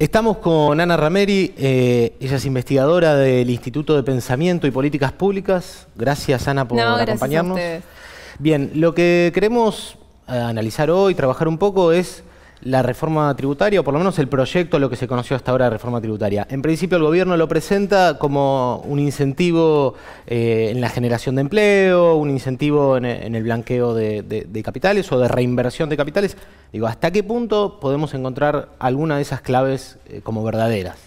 Estamos con Ana Rameri, eh, ella es investigadora del Instituto de Pensamiento y Políticas Públicas. Gracias Ana por acompañarnos. Bien, lo que queremos eh, analizar hoy, trabajar un poco es la reforma tributaria, o por lo menos el proyecto, lo que se conoció hasta ahora de reforma tributaria. En principio el gobierno lo presenta como un incentivo eh, en la generación de empleo, un incentivo en, el blanqueo de, capitales o de reinversión de capitales. Digo, ¿hasta qué punto podemos encontrar alguna de esas claves eh, como verdaderas?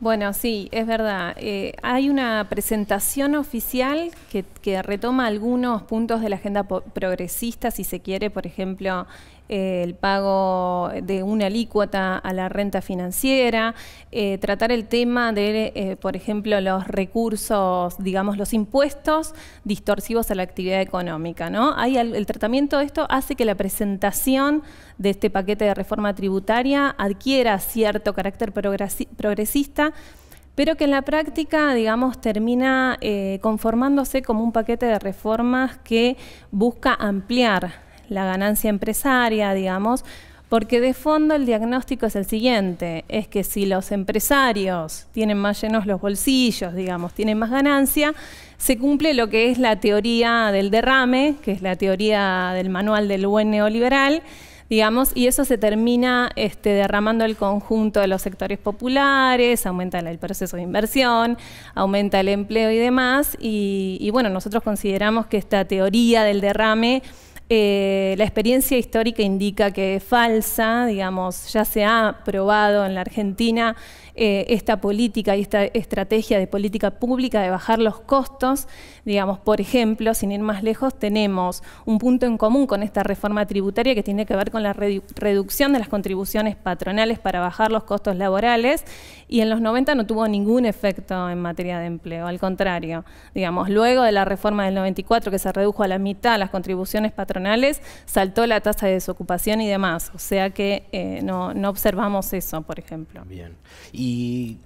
Bueno, sí, es verdad. Eh, hay una presentación oficial que, que, retoma algunos puntos de la agenda progresista, si se quiere, por ejemplo, el pago de una alícuota a la renta financiera, eh, tratar el tema de, eh, por ejemplo, los recursos, digamos, los impuestos distorsivos a la actividad económica. ¿no? El, tratamiento de esto hace que la presentación de este paquete de reforma tributaria adquiera cierto carácter progresista, pero que en la práctica, digamos, termina eh, conformándose como un paquete de reformas que busca ampliar la ganancia empresaria, digamos, porque de fondo el diagnóstico es el siguiente, es que si los empresarios tienen más llenos los bolsillos, digamos, tienen más ganancia, se cumple lo que es la teoría del derrame, que es la teoría del manual del buen neoliberal, digamos, y eso se termina este, derramando el conjunto de los sectores populares, aumenta el proceso de inversión, aumenta el empleo y demás, y, y bueno, nosotros consideramos que esta teoría del derrame eh, la experiencia histórica indica que es falsa, digamos, ya se ha probado en la Argentina eh, esta política y esta estrategia de política pública de bajar los costos. Digamos, por ejemplo, sin ir más lejos, tenemos un punto en común con esta reforma tributaria que tiene que ver con la reducción de las contribuciones patronales para bajar los costos laborales y en los 90 no tuvo ningún efecto en materia de empleo, al contrario. Digamos, luego de la reforma del 94 que se redujo a la mitad las contribuciones patronales, saltó la tasa de desocupación y demás, o sea que eh, no, no observamos eso, por ejemplo. Bien. Y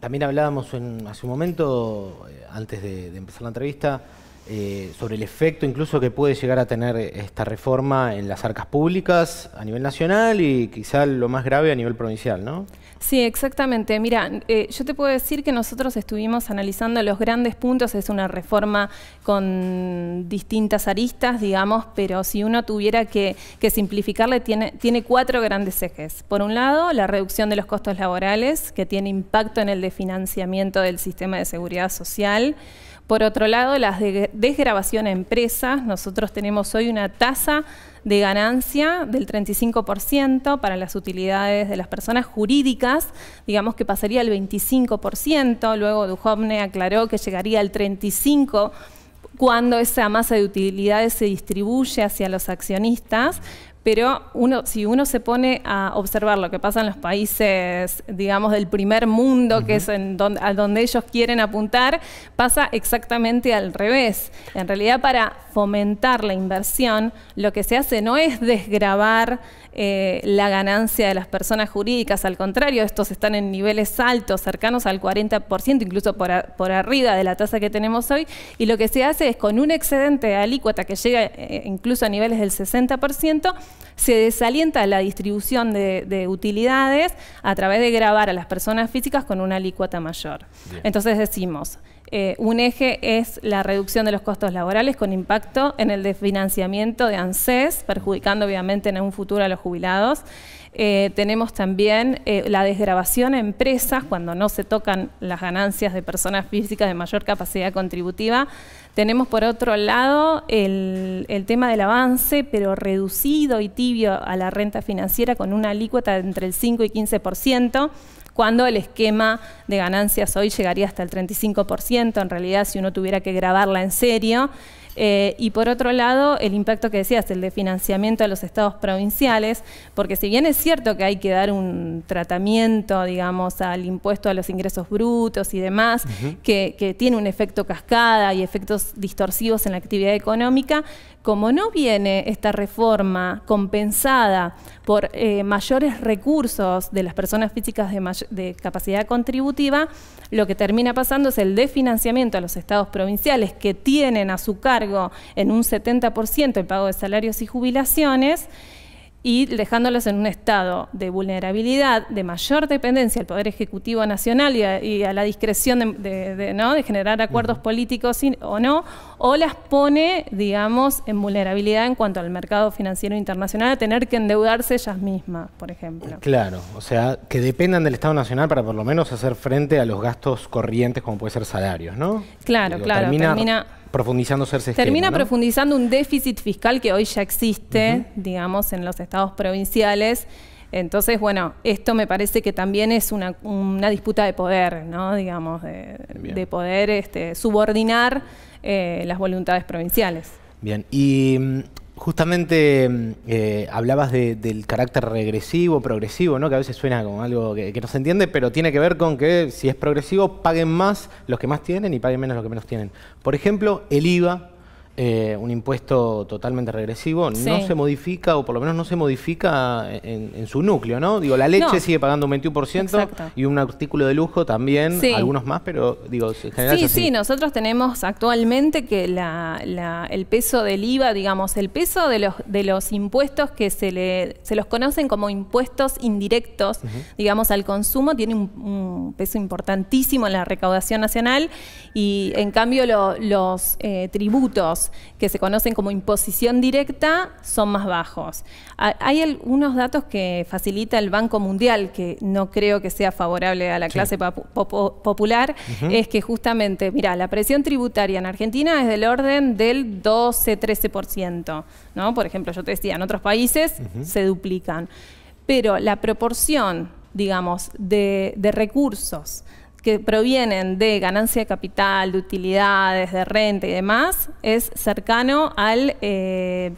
también hablábamos hace un momento, eh, antes de, empezar la entrevista, eh, sobre el efecto incluso que puede llegar a tener esta reforma en las arcas públicas a nivel nacional y quizá lo más grave a nivel provincial, ¿no? Sí, exactamente. Mira, eh, yo te puedo decir que nosotros estuvimos analizando los grandes puntos, es una reforma con distintas aristas, digamos, pero si uno tuviera que, simplificarle, tiene, tiene cuatro grandes ejes. Por un lado, la reducción de los costos laborales, que tiene impacto en el de financiamiento del sistema de seguridad social. Por otro lado, la desgrabación a empresas. Nosotros tenemos hoy una tasa de ganancia del 35% para las utilidades de las personas jurídicas, digamos que pasaría al 25%, luego Duhovne aclaró que llegaría al 35% cuando esa masa de utilidades se distribuye hacia los accionistas, pero uno, si uno se pone a observar lo que pasa en los países, digamos, del primer mundo, que es en donde, a donde ellos quieren apuntar, pasa exactamente al revés. En realidad, para fomentar la inversión, lo que se hace no es desgravar eh, la ganancia de las personas jurídicas, al contrario, estos están en niveles altos, cercanos al 40%, incluso por, por arriba de la tasa que tenemos hoy, y lo que se hace es con un excedente de alícuota que llega eh, incluso a niveles del 60%, se desalienta la distribución de, utilidades a través de grabar a las personas físicas con una alícuota mayor. Entonces decimos, eh, un eje es la reducción de los costos laborales con impacto en el desfinanciamiento de ANSES, perjudicando obviamente en un futuro a los jubilados. Eh, tenemos también eh, la desgrabación a empresas cuando no se tocan las ganancias de personas físicas de mayor capacidad contributiva. Tenemos por otro lado el, tema del avance, pero reducido y tibio a la renta financiera con una alícuota entre el 5 y 15% cuando el esquema de ganancias hoy llegaría hasta el 35%, en realidad si uno tuviera que grabarla en serio. Eh, y por otro lado, el impacto que decías, el de financiamiento a los estados provinciales, porque si bien es cierto que hay que dar un tratamiento, digamos, al impuesto a los ingresos brutos y demás, que, que tiene un efecto cascada y efectos distorsivos en la actividad económica, como no viene esta reforma compensada por eh, mayores recursos de las personas físicas de, capacidad contributiva, lo que termina pasando es el desfinanciamiento a los estados provinciales que tienen a su cargo en un 70% el pago de salarios y jubilaciones y dejándolos en un estado de vulnerabilidad, de mayor dependencia al Poder Ejecutivo Nacional y a, la discreción de, ¿no? de generar acuerdos políticos o no, o las pone, digamos, en vulnerabilidad en cuanto al mercado financiero internacional, a tener que endeudarse ellas mismas, por ejemplo. Claro, o sea, que dependan del Estado Nacional para por lo menos hacer frente a los gastos corrientes, como puede ser salarios, ¿no? Claro, claro. termina profundizando ser Termina profundizando un déficit fiscal que hoy ya existe, digamos, en los estados provinciales. Entonces, bueno, esto me parece que también es una, disputa de poder, ¿no? Digamos, de, poder este, subordinar eh, las voluntades provinciales. Bien, y mm, Justamente eh, hablabas del carácter regresivo, progresivo, ¿no? que a veces suena como algo que, no se entiende, pero tiene que ver con que si es progresivo, paguen más los que más tienen y paguen menos los que menos tienen. Por ejemplo, el IVA eh, un impuesto totalmente regresivo, no se modifica, o por lo menos no se modifica en, su núcleo, ¿no? Digo, la leche sigue pagando un 21% y un artículo de lujo también, algunos más, pero digo, en general. Sí, sí, nosotros tenemos actualmente que el peso del IVA, digamos, el peso de los, de los impuestos que se, le, se los conocen como impuestos indirectos, digamos, al consumo, tiene un, peso importantísimo en la recaudación nacional y en cambio los eh, tributos que se conocen como imposición directa son más bajos. Hay algunos datos que facilita el Banco Mundial, que no creo que sea favorable a la clase popular, es que justamente, mira, la presión tributaria en Argentina es del orden del 12-13%, ¿no? Por ejemplo, yo te decía, en otros países se duplican. Pero la proporción, digamos, de recursos que provienen de ganancia de capital, de utilidades, de renta y demás, es cercano al 15%. Eh,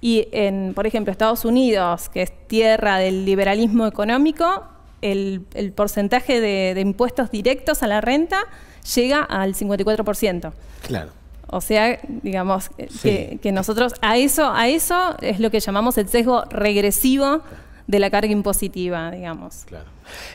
y en, por ejemplo, Estados Unidos, que es tierra del liberalismo económico, el, porcentaje de, impuestos directos a la renta llega al 54%. Claro. O sea, digamos, que, que, nosotros a eso, a eso es lo que llamamos el sesgo regresivo de la carga impositiva, digamos. Claro.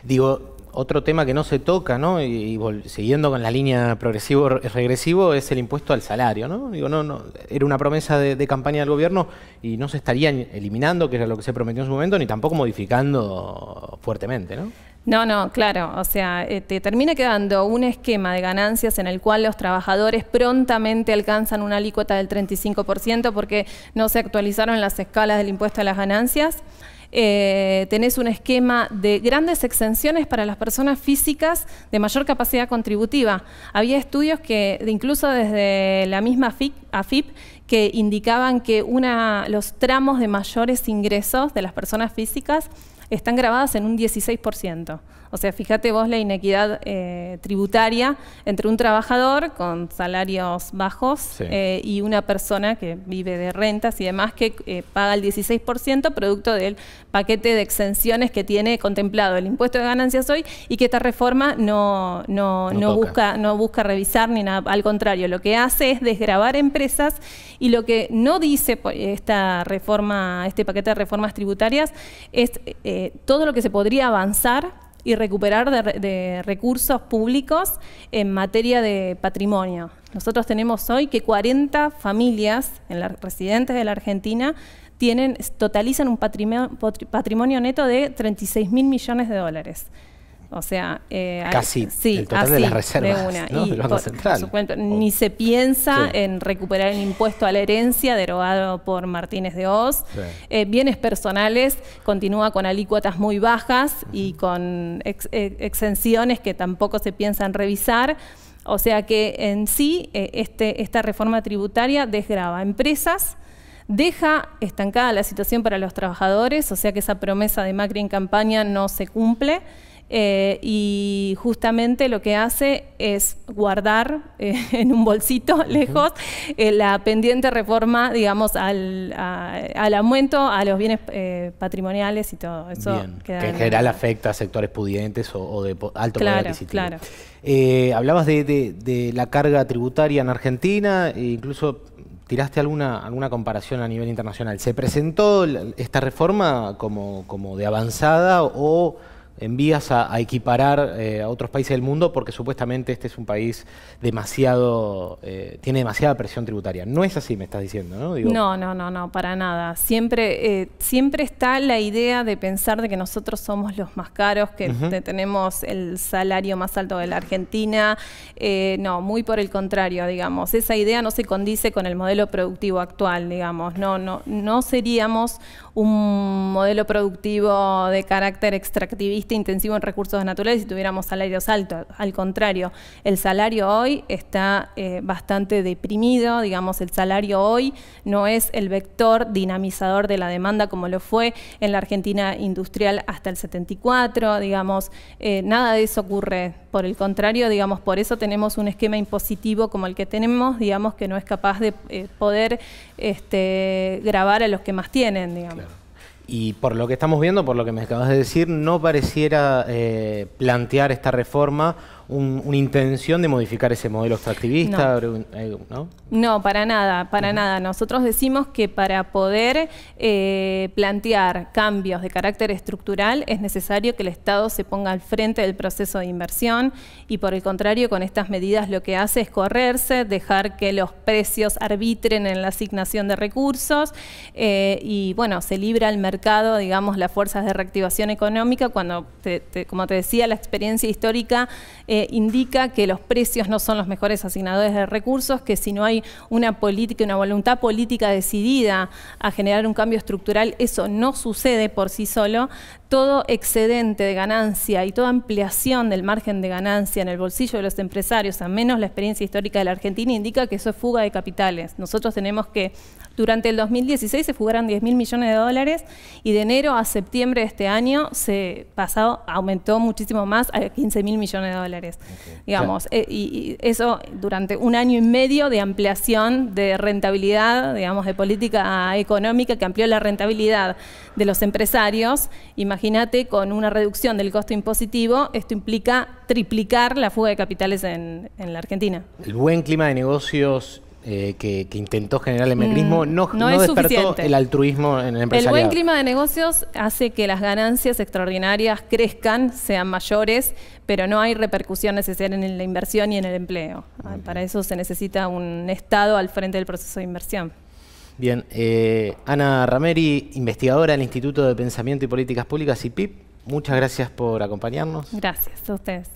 Digo, otro tema que no se toca, ¿no? Y, siguiendo con la línea progresivo-regresivo, es el impuesto al salario, ¿no? Digo, no, no, era una promesa de, campaña del gobierno y no se estarían eliminando, que era lo que se prometió en su momento, ni tampoco modificando fuertemente, ¿no? No, no, claro. O sea, eh, te termina quedando un esquema de ganancias en el cual los trabajadores prontamente alcanzan una alícuota del 35% porque no se actualizaron las escalas del impuesto a las ganancias. Eh, tenés un esquema de grandes exenciones para las personas físicas de mayor capacidad contributiva. Había estudios que, incluso desde la misma AFIP, que indicaban que los tramos de mayores ingresos de las personas físicas están grabadas en un 16%. O sea, fíjate vos la inequidad eh, tributaria entre un trabajador con salarios bajos eh, y una persona que vive de rentas y demás que eh, paga el 16% producto del paquete de exenciones que tiene contemplado el impuesto de ganancias hoy y que esta reforma no, no, no, busca, no busca revisar ni nada. Al contrario, lo que hace es desgravar empresas y lo que no dice esta reforma, este paquete de reformas tributarias es todo lo que se podría avanzar y recuperar de, recursos públicos en materia de patrimonio. Nosotros tenemos hoy que 40 familias en la, residentes de la Argentina tienen, totalizan un patrimonio, patrimonio neto de 36 mil millones de dólares. O sea, eh, casi el total de las reservas del Banco Central. ni se piensa en recuperar el impuesto a la herencia derogado por Martínez de Oz. Eh, bienes personales continúa con alícuotas muy bajas y con eh, exenciones que tampoco se piensan revisar. O sea que en sí este, esta reforma tributaria desgrava empresas, deja estancada la situación para los trabajadores, o sea que esa promesa de Macri en campaña no se cumple. Eh, y justamente lo que hace es guardar eh, en un bolsito lejos eh, la pendiente reforma, digamos, al, aumento a los bienes patrimoniales y todo. Eso que en general afecta a sectores pudientes o, de alto poder adquisitivo. Claro. hablabas de, la carga tributaria en Argentina, e incluso tiraste alguna, alguna comparación a nivel internacional. ¿Se presentó esta reforma como, como de avanzada o en vías a, equiparar eh, a otros países del mundo porque supuestamente este es un país demasiado, eh, tiene demasiada presión tributaria. No es así, me estás diciendo, ¿no? no, no, no, no, para nada. Siempre, eh, siempre está la idea de pensar de que nosotros somos los más caros, que tenemos el salario más alto de la Argentina. no, muy por el contrario, digamos. Esa idea no se condice con el modelo productivo actual, digamos. No, no, no seríamos un modelo productivo de carácter extractivista intensivo en recursos naturales si tuviéramos salarios altos. Al contrario, el salario hoy está eh, bastante deprimido, digamos, el salario hoy no es el vector dinamizador de la demanda como lo fue en la Argentina industrial hasta el 74, digamos, eh, nada de eso ocurre. Por el contrario, digamos, por eso tenemos un esquema impositivo como el que tenemos, digamos, que no es capaz de eh, poder este, grabar a los que más tienen, digamos. Y por lo que estamos viendo, por lo que me acabas de decir, no pareciera eh, plantear esta reforma una intención de modificar ese modelo extractivista, ¿no? No, para nada, para nada. Nosotros decimos que para poder eh, plantear cambios de carácter estructural es necesario que el Estado se ponga al frente del proceso de inversión y por el contrario con estas medidas lo que hace es correrse, dejar que los precios arbitren en la asignación de recursos eh, y bueno, se libra el mercado, digamos, las fuerzas de reactivación económica cuando, como te decía, la experiencia histórica eh, indica que los precios no son los mejores asignadores de recursos, que si no hay una política, una voluntad política decidida a generar un cambio estructural, eso no sucede por sí solo. Todo excedente de ganancia y toda ampliación del margen de ganancia en el bolsillo de los empresarios, a menos la experiencia histórica de la Argentina, indica que eso es fuga de capitales. Nosotros tenemos que, durante el 2016 se fugaron 10 mil millones de dólares y de enero a septiembre de este año se pasado, aumentó muchísimo más a 15 mil millones de dólares. Digamos, eh, y eso durante un año y medio de ampliación de rentabilidad, digamos, de política económica que amplió la rentabilidad de los empresarios. Imagínate, con una reducción del costo impositivo, esto implica triplicar la fuga de capitales en, la Argentina. El buen clima de negocios eh, que, intentó generar el mecanismo mm, no, no, despertó el altruismo en el empresariado. El buen clima de negocios hace que las ganancias extraordinarias crezcan, sean mayores, pero no hay repercusión necesaria en la inversión y en el empleo. Para eso se necesita un Estado al frente del proceso de inversión. Bien, eh, Ana Rameri, investigadora del Instituto de Pensamiento y Políticas Públicas, IPIP, muchas gracias por acompañarnos. Gracias a ustedes.